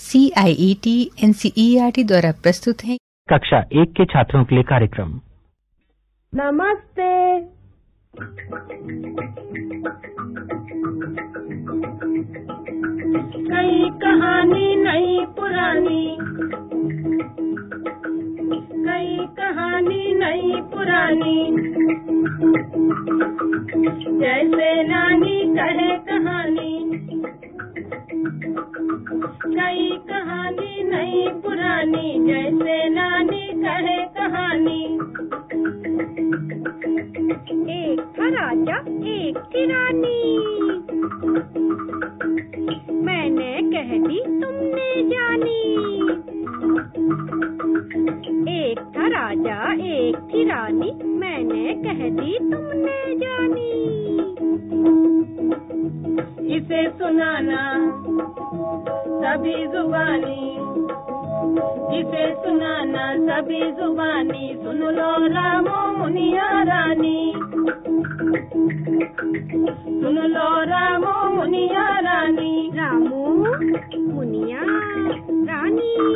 C I E T N C E R T द्वारा प्रस्तुत है। कक्षा एक के छात्रों के लिए कार्यक्रम। नमस्ते। नई कहानी नई पुरानी। नई कहानी नई पुरानी। जैसे नानी कहे एक थी रानी, मैंने कह दी तुमने जानी। इसे सुनाना सभी जुबानी, इसे सुनाना सभी जुबानी, सुन लो रामो मुनिया रानी। सुन लो रामो मुनिया रानी। रामो मुनिया रानी।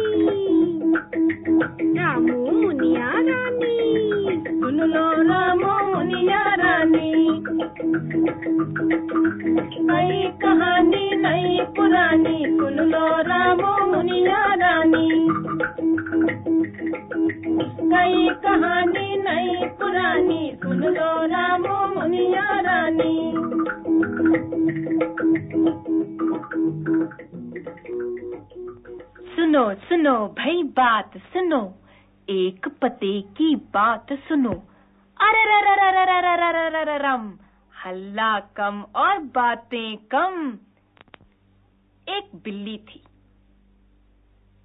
सुनो सुनो, भाई बात सुनो। एक पते की बात सुनो। अरम हल्ला कम और बातें कम एक बिल्ली थी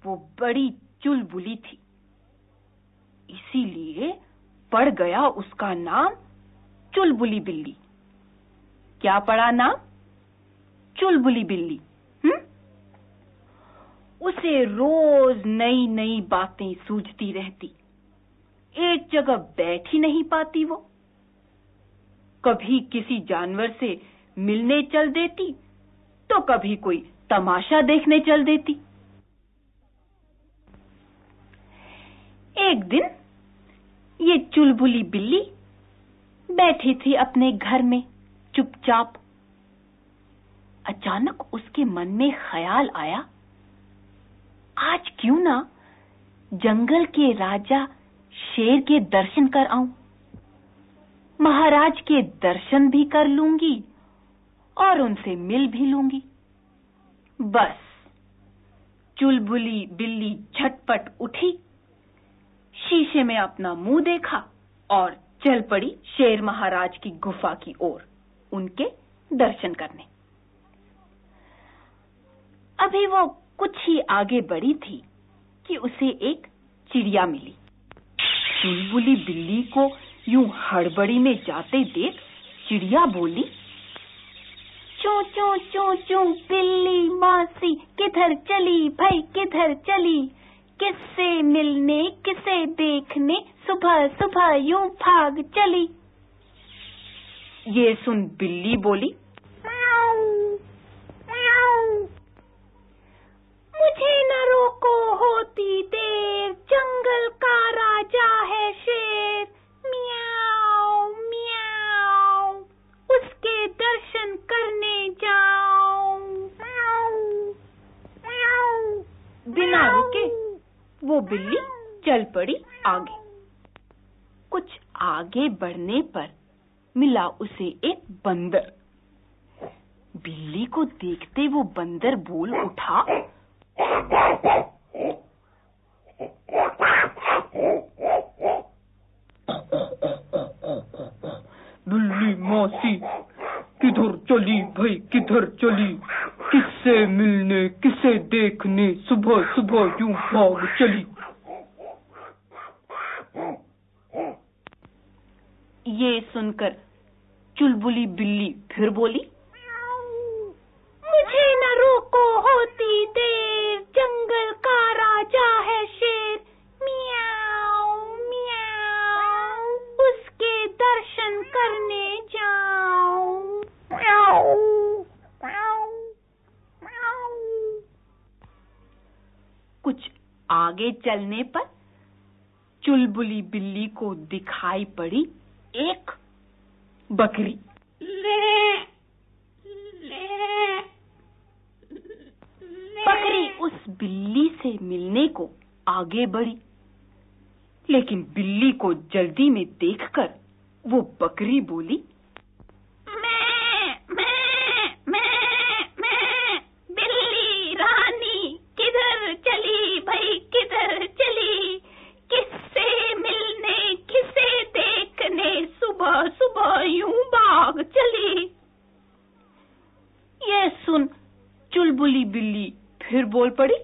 वो बड़ी चुलबुली थी इसीलिए पड़ गया उसका नाम चुलबुली बिल्ली क्या पड़ा नाम चुलबुली बिल्ली उसे रोज नई नई बातें सूझती रहती। एक जगह बैठ ही नहीं पाती वो। कभी किसी जानवर से मिलने चल देती तो कभी कोई तमाशा देखने चल देती। एक दिन ये चुलबुली बिल्ली बैठी थी अपने घर में चुपचाप। अचानक उसके मन में ख्याल आया आज क्यों ना जंगल के राजा शेर के दर्शन कर आऊँ? महाराज के दर्शन भी कर लूँगी और उनसे मिल भी लूँगी। बस, चुलबुली बिल्ली झटपट उठी, शीशे में अपना मुँह देखा और चल पड़ी शेर महाराज की गुफा की ओर उनके दर्शन करने। अभी वो कुछ ही आगे बढ़ी थी कि उसे एक चिड़िया मिली। चुलबुली बिल्ली को यूँ हड़बड़ी में जाते देख चिड़िया बोली, चू चू चू चू, बिल्ली मासी, किधर चली भाई, किधर चली? किससे मिलने किसे देखने, सुबह सुबह यूँ भाग चली। ये सुन बिल्ली बोली मुझे न रोको होती देर। जंगल का राजा है शेर। मियाओ मियाओ। उसके दर्शन करने जाओ। बिना रुके वो बिल्ली चल पड़ी आगे। कुछ आगे बढ़ने पर मिला उसे एक बंदर। बिल्ली को देखते वो बंदर बोल उठा बिल्ली मौसी, किधर चली भाई किधर चली किससे मिलने किसे देखने? सुबह सुबह यूँ भाग चली। ये सुनकर चुलबुली बिल्ली फिर बोली न रोको होती देर। जंगल का राजा है शेर। मियाओ मियाओ उसके दर्शन करने जाओ आगे चलने पर चुलबुली बिल्ली को दिखाई पड़ी एक बकरी बकरी उस बिल्ली से मिलने को आगे बढ़ी। लेकिन बिल्ली को जल्दी में देखकर वो बकरी बोली बोल पड़ी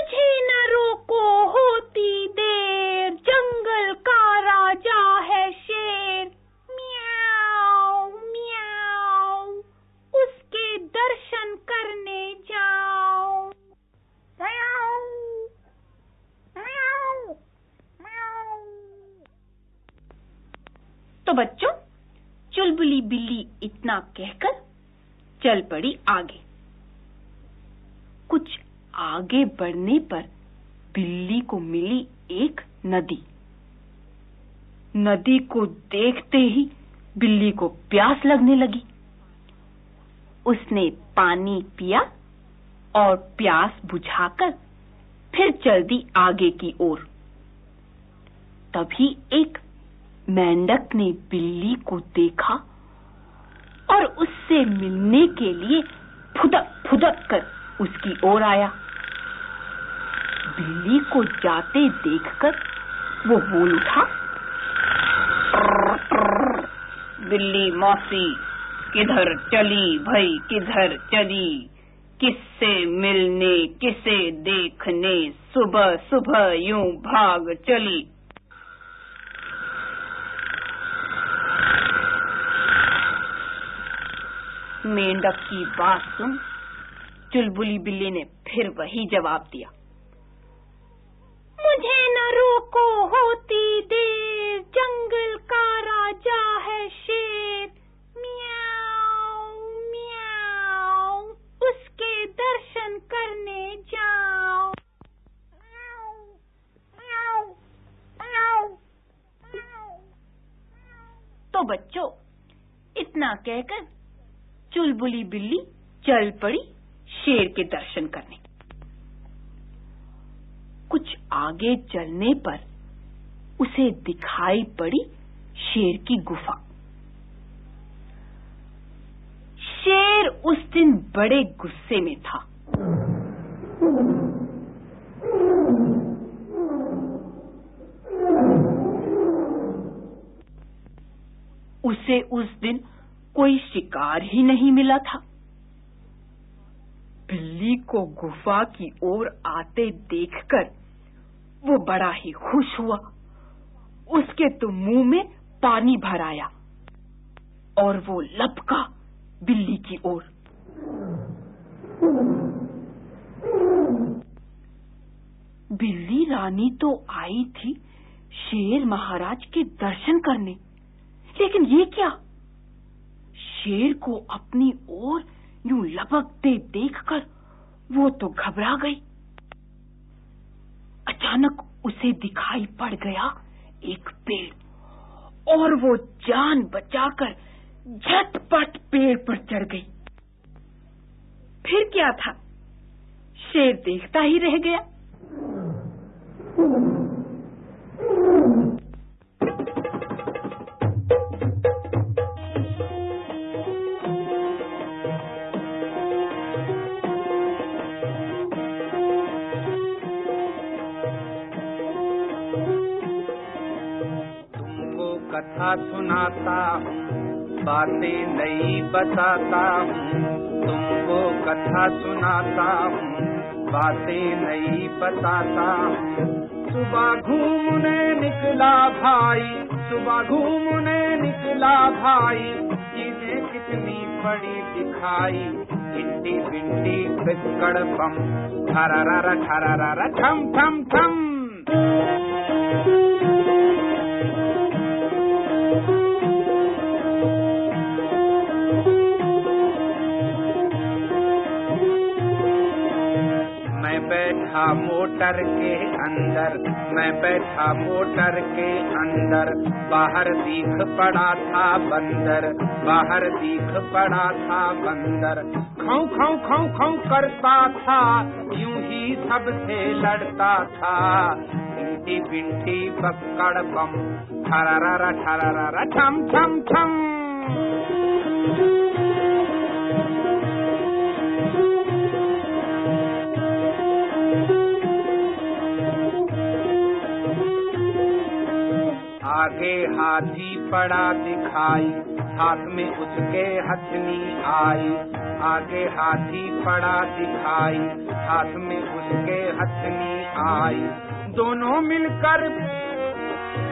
मुझे न रोको होती देर। जंगल का राजा है शेर। म्याऊ म्याऊ, उसके दर्शन करने जाओ तो बच्चों, चुलबुली बिल्ली इतना कहकर चल पड़ी आगे। कुछ आगे बढ़ने पर बिल्ली को मिली एक नदी। नदी को देखते ही बिल्ली को प्यास लगने लगी। उसने पानी पिया और प्यास बुझाकर फिर चल दी आगे की ओर। तभी एक मेंढक ने बिल्ली को देखा और उससे मिलने के लिए फुदक फुदक कर उसकी ओर आया। बिल्ली को जाते देखकर वो बोल उठा। बिल्ली मौसी, किधर चली भाई, किधर चली? किससे मिलने, किसे देखने? सुबह सुबह यूँ भाग चली। मेंढक की बात सुन, चुलबुली बिल्ली ने फिर वही जवाब दिया। मुझे न रोको होती देर, जंगल का राजा है शेर। म्याऊ म्याऊ, उसके दर्शन करने जाओ तो बच्चों, इतना कहकर चुलबुली बिल्ली चल पड़ी, शेर के दर्शन करने कुछ आगे चलने पर उसे दिखाई पड़ी शेर की गुफा। शेर उस दिन बड़े गुस्से में था। उसे उस दिन कोई शिकार ही नहीं मिला था। बिल्ली को गुफा की ओर आते देखकर वो बड़ा ही खुश हुआ। उसके तो मुँह में पानी भर आया और वो लपका बिल्ली की ओर। बिल्ली रानी तो आई थी शेर महाराज के दर्शन करने। लेकिन ये क्या? शेर को अपनी ओर यूँ लपकते देखकर वो तो घबरा गई। अचानक उसे दिखाई पड़ गया एक पेड़, और वो जान बचाकर झटपट पेड़ पर चढ़ गई। फिर क्या था? शेर देखता ही रह गया। सुनाता हूँ, बातें नई बताता हूँ, तुमको कथा सुनाता हूँ, बातें नई बताता हूँ। सुबह घूमने निकला भाई, सुबह घूमने निकला भाई, चीज़ें कितनी बड़ी दिखाई भिंडी भिंडी पिक्कड़ बम ठरारा ठरारा ठम ठम ठम। बैठा मोटर के अंदर। मैं बैठा मोटर के अंदर। बाहर दीख पड़ा था बंदर। बाहर दीख पड़ा था बंदर। खाऊ खाऊ खाऊ खाऊ करता था। यूँ ही सबसे लड़ता था। बिंटी बिंटी बक्कड़ बम। ठरारा ठरारा ठम ठम ठम। हाथी पड़ा दिखाई, हाथ में उसके हथनी आई। आगे हाथी पड़ा दिखाई, हाथ में उसके हथनी आई। दोनों मिलकर,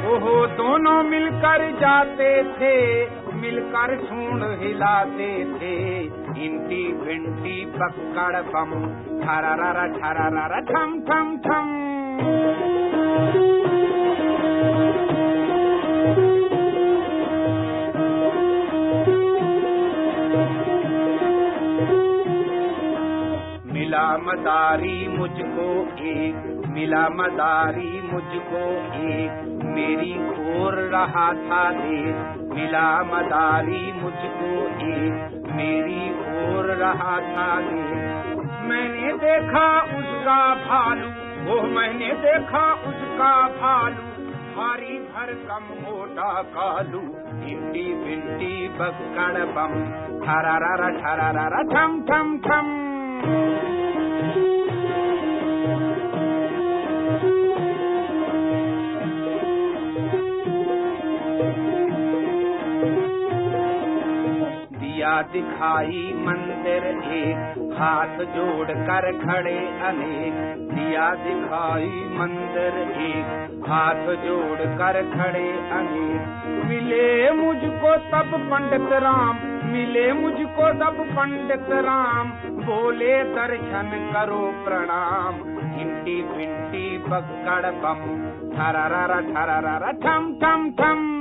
ओहो, दोनों मिलकर जाते थे, मिलकर सूंड हिलाते थे। इंटी भिंटी पकड़ बम ठरारा ठरारा ठम ठम ठम। मदारी मुझको एक मिला मदारी मुझको एक। मेरी खोर रहा था देश मिला मदारी मुझको एक। मेरी ओर रहा था देश। मैंने देखा उसका भालू वो मैंने देखा उसका भालू। भारी भरकम मोटा कालू इंटी बिंटी बक्कड़ बम। ठरारा ठरारा ठम ठम ठम। दिखाई मंदिर एक, हाथ जोड़ कर खड़े अनेक। दिया दिखाई मंदिर एक, हाथ जोड़ कर खड़े अनेक। मिले मुझको तब पंडित राम मिले मुझको तब पंडित राम। बोले दर्शन करो प्रणाम। इंटी पिंटी बक्कड़, बम। ठरारा ठरारा ठम ठम ठम।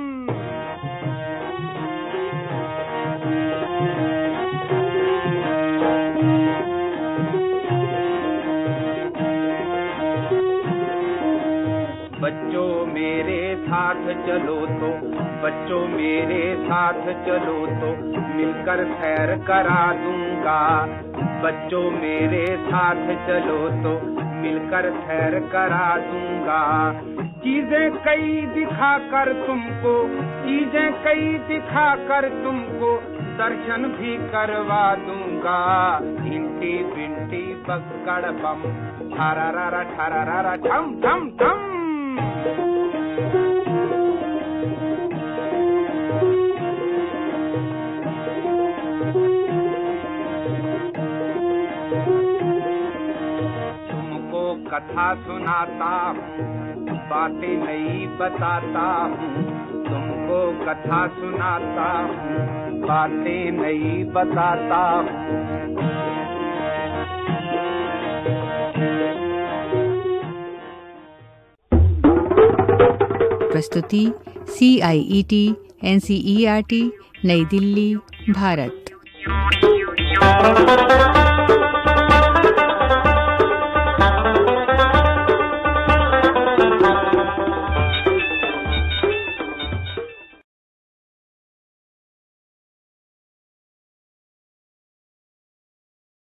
बच्चों, मेरे साथ चलो बच्चों, मेरे साथ चलो तो मिलकर सैर करा दूँगा। बच्चों, मेरे साथ चलो तो मिलकर सैर करा दूँगा। चीज़ें कई दिखा कर तुमको, चीज़ें कई दिखा कर तुमको दर्शन भी करवा दूँगा। इंटी बिंटी पकड़ बम ठरारा ठरारा ठम ठम ठम सुनाता हूँ, बातें नहीं बताता हूँ, तुमको कथा सुनाता हूँ, बातें नहीं बताता हूँ। प्रस्तुति C I E T N C E R T New Delhi, Bharat.